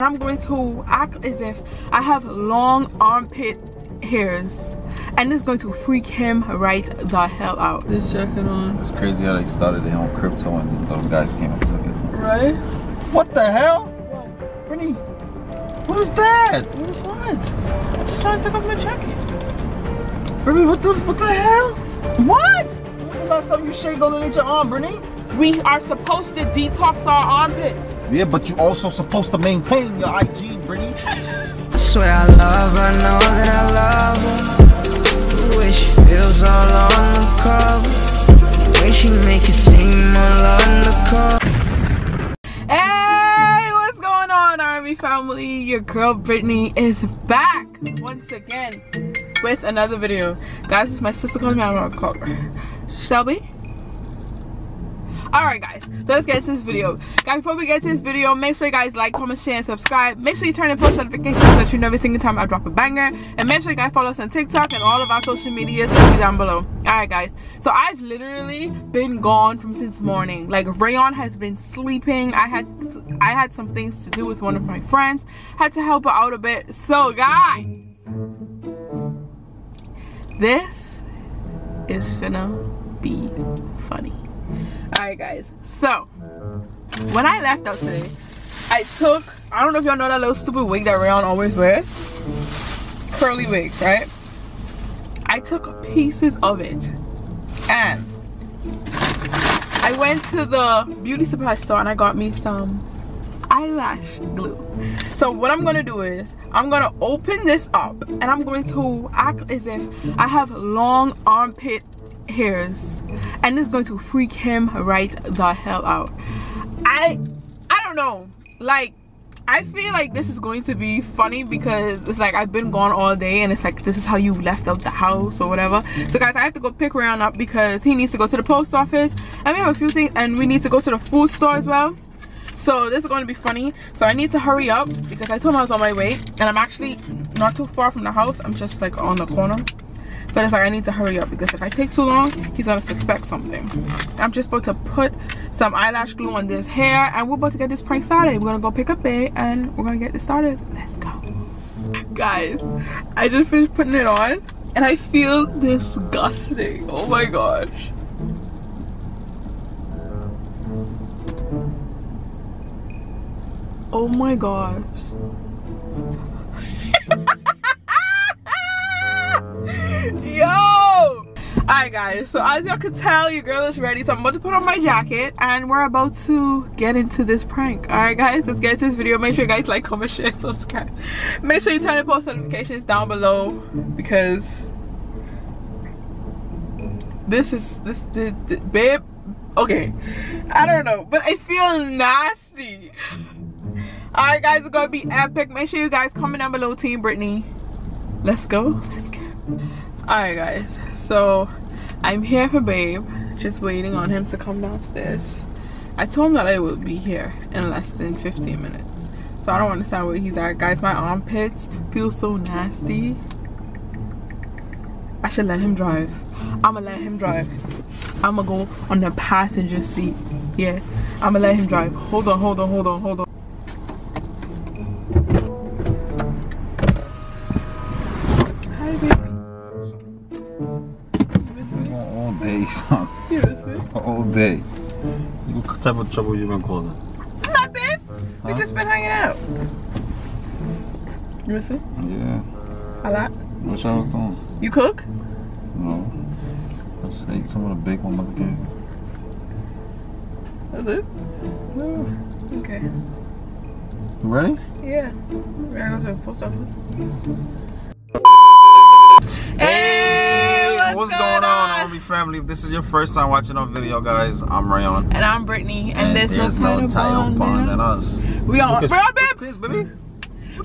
I'm going to act as if I have long armpit hairs and it's going to freak him right the hell out. Just checking on. It's crazy how they started their own crypto and those guys came and took it. Right? What the hell? Britney, what is that? What is what? I'm just trying to take off my jacket. Britney, what the what the hell? What? When's the last time you shaved underneath your arm, Britney? We are supposed to detox our armpits. Yeah, but you also supposed to maintain your hygiene, Britney. I swear I love her, know that I love her. The way she feels all on the cover. The way she make it seem all undercover. Hey, what's going on, R&B family? Your girl Britney is back once again with another video. Guys, it's my sister calling me. I don't know what to call her. Shelby? Alright guys, so let's get into this video. Guys, before we get to this video, make sure you guys like, comment, share, and subscribe. Make sure you turn on post notifications so that you know every single time I drop a banger. And make sure you guys follow us on TikTok and all of our social medias down below. Alright guys, so I've literally been gone from since morning. Like Rayon has been sleeping. I had I had some things to do with one of my friends. Had to help her out a bit. So guys, this is finna be funny all right guys. So when i left out today i took i don't know if y'all know that little stupid wig that rayon always wears? Curly wig right? I took pieces of it. And i went to the beauty supply store and i got me some eyelash glue. So what i'm gonna do is i'm gonna open this up and i'm going to act as if i have long armpit hairs and it's going to freak him right the hell out i i don't know like I feel like this is going to be funny because it's like I've been gone all day and it's like this is how you left out the house or whatever. So guys, I have to go pick Rayon up because he needs to go to the post office and we have a few things and we need to go to the food store as well. So this is going to be funny. So I need to hurry up because I told him I was on my way and I'm actually not too far from the house. I'm just like on the corner but it's like I need to hurry up because if I take too long he's gonna suspect something. I'm just about to put some eyelash glue on this hair and we're about to get this prank started. We're gonna go pick up Bay and we're gonna get this started. Let's go. Guys I just finished putting it on and I feel disgusting. Oh my gosh. Oh my gosh all right guys so as y'all can tell your girl is ready so i'm about to put on my jacket and we're about to get into this prank. All right guys let's get into this video. Make sure you guys like comment share subscribe. Make sure you turn on post notifications down below because this is this the, the babe okay i don't know but i feel nasty. All right guys it's gonna be epic. Make sure you guys comment down below team britney. Let's go. Let's go. All right guys so i'm here for babe just waiting on him to come downstairs. I told him that i would be here in less than 15 minutes. So i don't understand where he's at. Guys my armpits feel so nasty. I should let him drive. I'ma let him drive. I'ma go on the passenger seat. Yeah i'ma let him drive. Hold on hold on hold on hold on day. What type of trouble you been causing? Nothing. Huh? We just been hanging out. You miss me? Yeah. A lot? What I was doing? You cook? No. I just ate some of the bacon my mother gave That's it? No. Okay. You ready? Yeah. We're gonna go to the post office. Family? If this is your first time watching our video, guys, I'm Rayon. And I'm Britney. And, and there's, there's no, no title bond than us. We are on, Please, baby.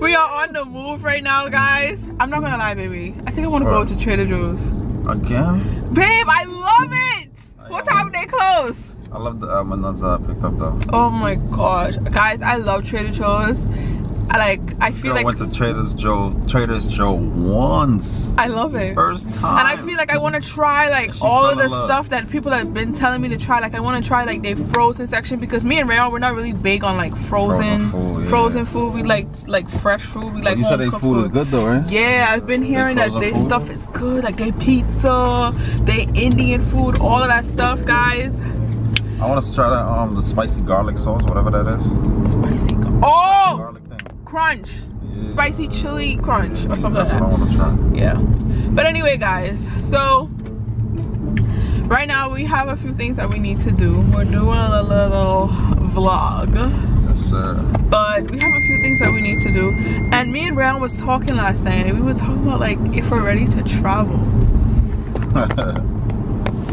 We are on the move right now, guys. I'm not gonna lie, baby. I think I wanna go to Trader Joe's. Again? Babe, I love it! I what time they close? I love the uh, nuts that I picked up though. Oh my gosh. Guys, I love Trader Joe's. I like I feel Girl like I went to Trader's Joe, Trader's Joe once. I love it. First time. And I feel like I want to try like She all of the love. stuff that people have been telling me to try. Like I want to try like their frozen section because me and Rayon we're not really big on like frozen Frozen food, yeah. frozen food. We like like fresh food. We like you said their cooked food is good though, right? Yeah, I've been hearing that their stuff is good. Like their pizza, their Indian food, all of that stuff, guys. I want to try that um the spicy garlic sauce, whatever that is. Spicy. Oh, Garlic thing. Crunch. Yeah. Spicy chili crunch or something That's like what I want to try. yeah but anyway guys so right now we have a few things that we need to do we're doing a little vlog Yes, sir. but we have a few things that we need to do and me and Brown was talking last night and we were talking about like if we're ready to travel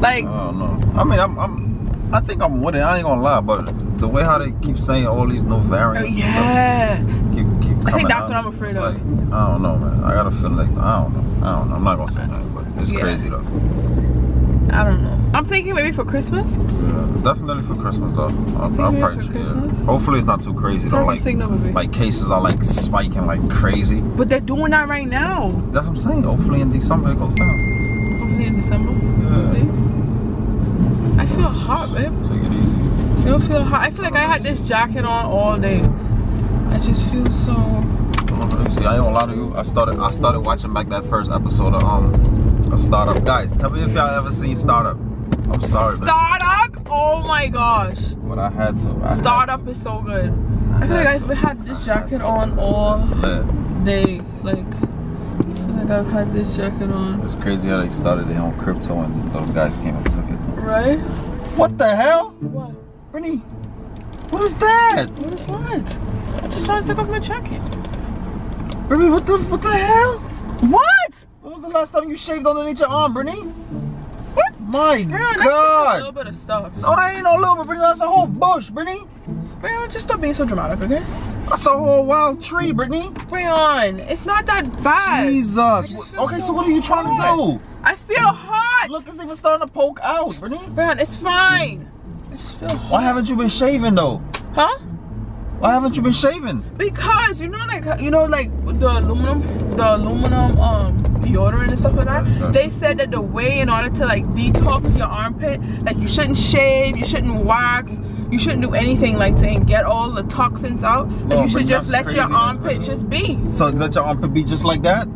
like I don't know. I mean, I'm, I'm, I think I'm with it. I ain't gonna lie, but the way how they keep saying all these new variants, yeah stuff, keep, keep coming I think that's out, what I'm afraid of. Like, I don't know, man. I gotta feel like I don't know. I don't know. I'm not gonna say nothing, but it's Yeah. crazy though. I don't know I'm thinking maybe for Christmas Yeah, definitely for Christmas though. I'll maybe probably, yeah. Hopefully it's not too crazy though. Like, like cases are like spiking like crazy. but they're doing that right now That's what I'm saying. Hopefully in December it goes down. hopefully in December Yeah. I feel hot babe Take it easy. You don't feel hot? I feel like I had this jacket on all day. I just feel so. See, I ain't gonna lie to you. I started I started watching back that first episode of um of Startup. Guys, tell me if y'all ever seen Startup. I'm sorry, man. Startup? Oh my gosh. But I had to. I had Startup to. is so good. I feel like had to. I've had this I had jacket on all day. Like, I feel like I've had this jacket on. it's crazy how they started their own crypto and those guys came and took it. Right? What the hell? What? Britney, what is that? What is what? I'm just trying to take off my jacket. Britney, what the what the hell? What? When was the last time you shaved underneath your arm, Britney? What? My that's just a God. little bit of stuff. No, that ain't no little bit, Britney. That's a whole bush, Britney. Rayon, just stop being so dramatic, okay? That's a whole wild tree, Britney. Rayon, it's not that bad. Jesus. Okay, so so what are you trying to do? I feel hot. Look, it's even starting to poke out, Britney. Rayon, it's fine. I just feel hot. Why haven't you been shaving though? Huh? Why haven't you been shaving? Because you know, like you know, like the aluminum, the aluminum um deodorant and stuff like that. They said that the way in order to like detox your armpit, like you shouldn't shave, you shouldn't wax, you shouldn't do anything like to get all the toxins out. Like Oh, you should just let your armpit Britney. just be. So let your armpit be just like that?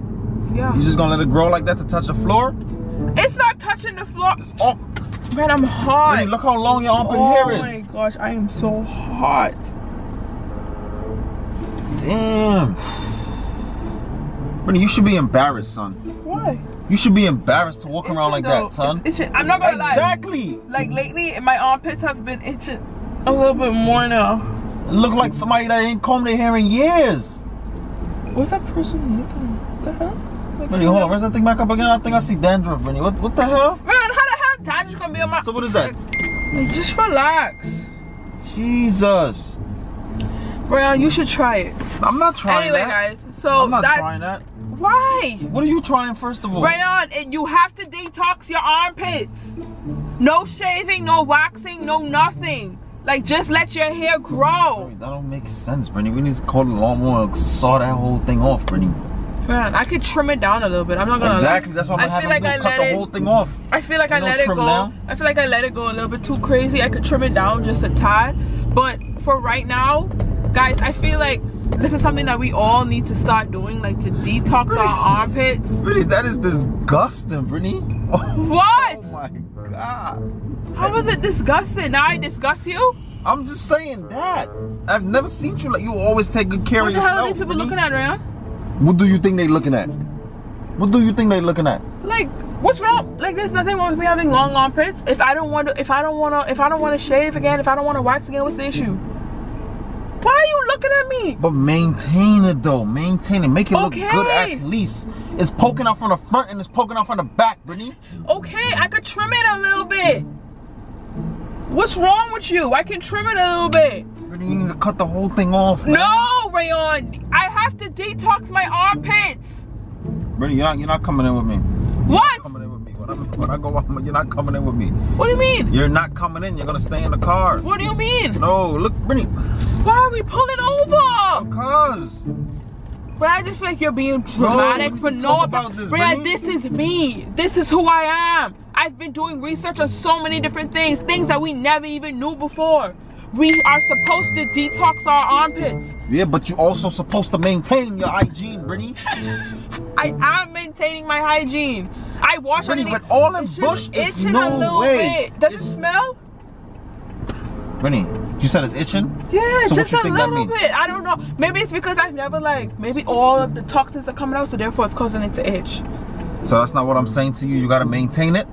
Yeah. You just gonna let it grow like that to touch the floor? It's not touching the floor. Oh, Man, I'm hot. Look how long your armpit oh hair my gosh, I am so hot. Damn. Britney, you should be embarrassed, son. Why? You should be embarrassed to walk around like that, son. It's, itching. I'm not gonna lie. Exactly. Like lately, my armpits have been itching a little bit more now. Look like somebody that ain't combed their hair in years. What's that person looking? at? The hell? Like, Britney, hold on. Where's that thing back up again? I think I see dandruff, Britney. What, what the hell? Man, how the hell Tanya's gonna be on my? So what is that? Like, just relax, Jesus. Brian. You should try it. I'm not trying anyway, that. guys. So I'm not that's trying that. why. What are you trying first of all? Brian, and you have to detox your armpits. No shaving, no waxing, no nothing. Like, just let your hair grow. That don't make sense, Britney. We need to call the lawnmower and saw that whole thing off, Britney. Man, I could trim it down a little bit. I'm not gonna. Exactly. That's what I'm I have like I. Cut let the it. whole thing off. I feel like I You don't let it go. down? I feel like I let it go a little bit too crazy. I could trim it down just a tad. But for right now, guys, I feel like this is something that we all need to start doing, like to detox Really? our armpits. Britney, that is disgusting, Britney. Oh What? Oh my god. How was it disgusting? Now I disgust you? I'm just saying that. I've never seen you like you always take good care What of the hell yourself. are these people Britney. looking at, Ryan? What do you think they're looking at? What do you think they're looking at? Like, what's wrong? Like, there's nothing wrong with me having long armpits. If I don't want to, if I don't want to, if I don't want to shave again, if I don't want to wax again, what's the issue? Why are you looking at me? But maintain it though. Maintain it. Make it look good at least. It's poking out from the front and it's poking out from the back, Britney. Okay, I could trim it a little bit. What's wrong with you? I can trim it a little bit. Britney, you need to cut the whole thing off. man. No, Rayon, I have to detox my armpits. Britney, you're not, you're not coming in with me. What? Coming in with me. When, I'm, when I go out, you're not coming in with me. What do you mean? You're not coming in. You're gonna stay in the car. What do you mean? No, look, Britney. Why are we pulling over? Cause But I just feel like you're being dramatic we for no about this, Brianna, Britney. this is me. This is who I am. I've been doing research on so many different things, things that we never even knew before. We are supposed to detox our armpits. yeah, but you're also supposed to maintain your hygiene, Britney. I am maintaining my hygiene. I wash Britney, underneath. with all It's bush, itching no a little way. bit. Does It's- it smell? Britney, you said it's itching. Yeah, So just a little bit. I don't know. Maybe it's because I've never like maybe all of the toxins are coming out, so therefore it's causing it to itch. So that's not what I'm saying to you. You gotta maintain it.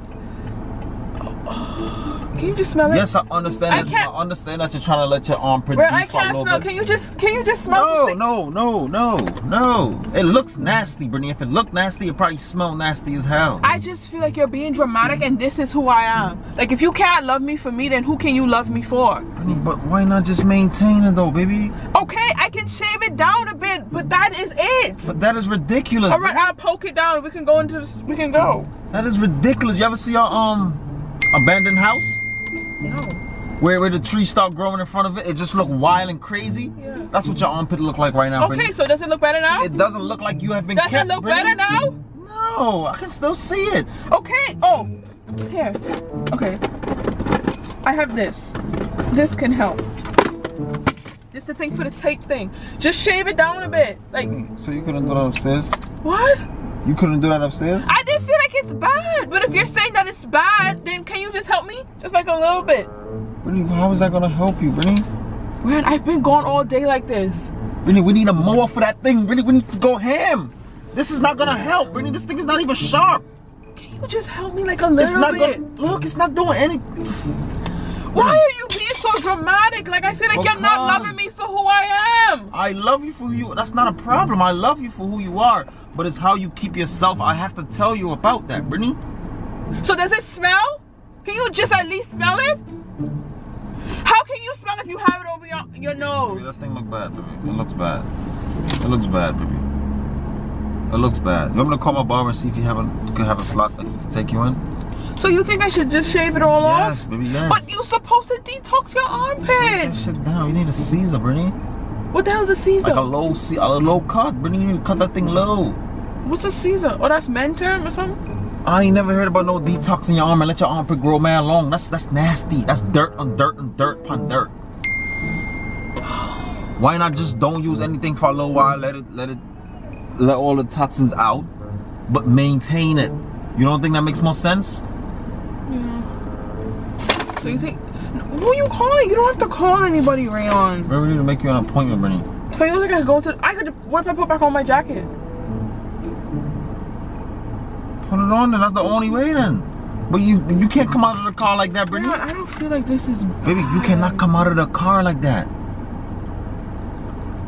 Can you just smell it? Yes, I understand. I that, can't- I understand that you're trying to let your armpit Bro, beef I can't smell. Can you just can you just smell No, no, no, no, no. It looks nasty, Britney. If it looked nasty, it probably smell nasty as hell. I just feel like you're being dramatic and this is who I am. Like if you can't love me for me, then who can you love me for? Britney, but why not just maintain it though, baby? Okay, I can shave it down a bit, but that is it. But that is ridiculous. Alright, I'll poke it down. We can go into this we can go. That is ridiculous. You ever see our um abandoned house No. where where the trees start growing in front of it? It just look wild and crazy. Yeah. That's what your armpit look like right now, Okay, Britney. so does it look better now? It doesn't look like you have been Does kept. it look Britney. better now? No, I can still see it. Okay. Oh, here. Okay. I have this. This can help. This the thing for the tape thing. Just shave it down a bit. Like So you couldn't do that upstairs? what? You couldn't do that upstairs? I didn't feel like it's bad. But if you're saying that it's bad, then can you just help me? Just like a little bit. Britney, how is that gonna help you, Britney? Man, I've been gone all day like this. Britney, we need a mower for that thing. Britney, we need to go ham. This is not gonna help, Britney. This thing is not even sharp. Can you just help me like a little It's not bit? gonna look. It's not doing any. Why are you being so dramatic? Like I feel like you're not loving me for who I am. I love you for who you. That's not a problem. I love you for who you are. But it's how you keep yourself. I have to tell you about that, Britney. So does it smell? Can you just at least smell it? How can you smell if you have it over your your Baby, nose? that thing look bad, baby. It looks bad. It looks bad, baby. It looks bad. You want me to call my barber and see if you have a could have a slot that can take you in? So you think I should just shave it all Yes, off? Yes, baby. Yes. But you're supposed to detox your Take that armpits. shit down. You need a Caesar, Britney. What the hell's a Caesar? Like a low, C- a low cut, Britney. You cut that thing low. What's a Caesar? Oh, that's men term or something? I ain't never heard about no detoxing your arm and let your armpit grow man long. That's that's nasty. That's dirt on dirt on dirt upon dirt. Why not just don't use anything for a little while? Let it let it let all the toxins out, but maintain it. You don't think that makes more sense? Yeah. So you think? Who are you calling? You don't have to call anybody, Rayon. Maybe we need to make you an appointment, Britney. So you think I could go to? I could. What if I put back on my jacket? Put it on, then that's the only way then. But you you can't come out of the car like that, Britney. I don't feel like this is. Baby, you cannot come out of the car like that.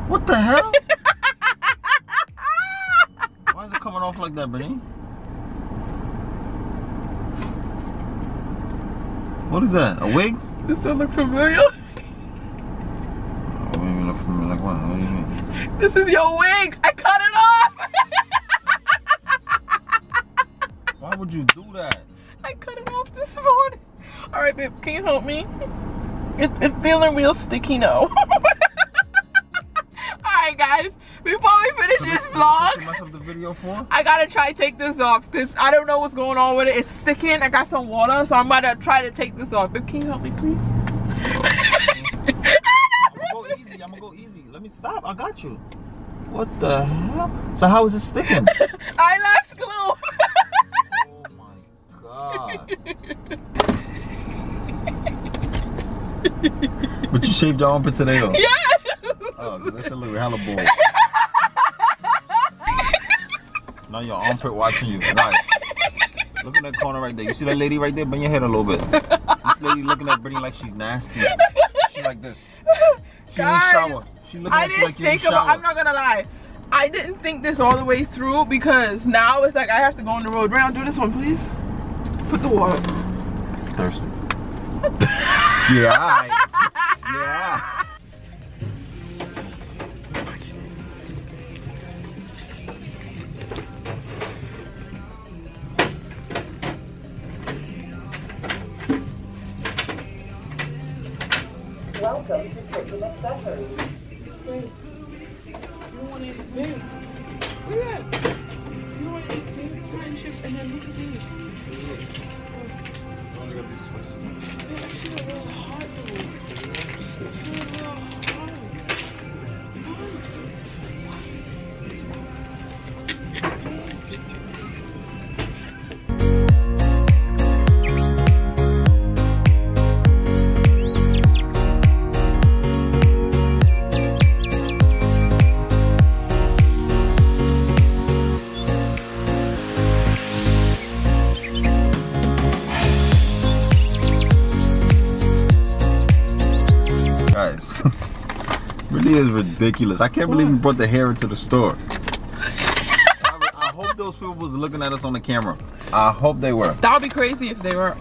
What the hell? Why is it coming off like that, Britney? What is that? A wig? This don't look familiar. Oh, maybe look for me like what? What do you mean? This is your wig. I cut it off. Why would you do that? I cut it off this morning. All right, babe. Can you help me? It, it's feeling real sticky now. All right, guys. Before we finish So this this- vlog. What you mess up the video for? I gotta try to take this off because I don't know what's going on with it. It's sticking. I got some water, so I'm gonna try to take this off. But can you help me, please? I'm gonna go easy. I'm gonna go easy. Let me stop. I got you. What the hell? So how is it sticking? I Eyelash glue. oh my god. but you shaved your armpit today though. yes. Oh, 'cause that shit look hella bold. now your armpit watching you. Nice. Look at that corner right there. You see that lady right there? Bend your head a little bit. This lady looking at Britney like she's nasty. She like this. She Guys, ain't shower. She looking I at you didn't like you ain't about. I'm not gonna lie. I didn't think this all the way through because now it's like I have to go on the road. Round, do this one, please. Put the water. thirsty. yeah, alright. Yeah. Welcome to Cricket Accessories. Is ridiculous. I can't believe we brought the hair into the store. I, I hope those people was looking at us on the camera. I hope they were. That would be crazy if they were.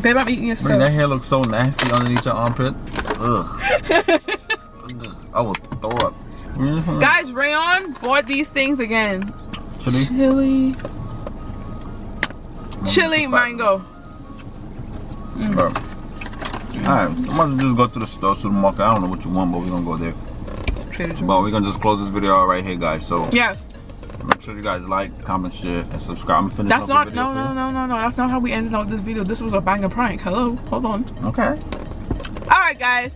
Babe, I'm eating your Bring that hair looks so nasty underneath your armpit. Ugh. I will throw up. Mhm. Guys, Rayon bought these things again. Chili. Chili. Chili mango. Alright, I'm gonna just go to the store, supermarket. I don't know what you want, but we're gonna go there. Trader Joe's. But we're gonna just close this video out right here, guys. So Yes. make sure you guys like, comment, share, and subscribe. I'm finishing That's not no no no no no. That's not how we ended out this video. This was a banger prank. Hello, hold on. Okay. All right, guys.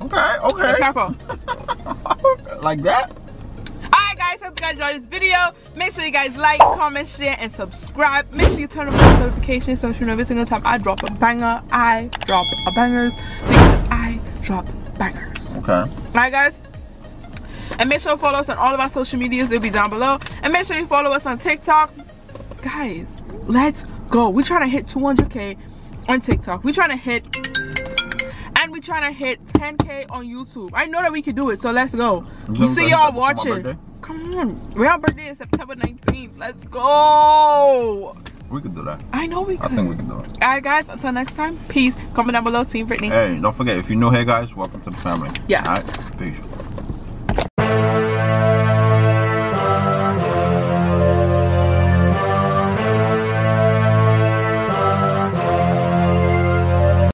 Okay. Be Okay. careful. like that. All right, guys. Hope you guys enjoyed this video. Make sure you guys like, comment, share, and subscribe. Make sure you turn on post notifications so you know every single time I drop a banger, I drop a bangers because I drop bangers. Okay. All right, guys. And make sure to follow us on all of our social medias. They'll be down below. And make sure you follow us on TikTok. Guys, let's go. We're trying to hit 200K on TikTok. We're trying to hit... And we're trying to hit 10K on YouTube. I know that we can do it, so let's go. We gonna see y'all watching. Come on. Real birthday is September 19th. Let's go. We can do that. I know we I think we can do it. All right, guys. Until next time, peace. Comment down below. Team Britney. Hey, don't forget if you're new here, guys, welcome to the family. Yes. All right. Peace.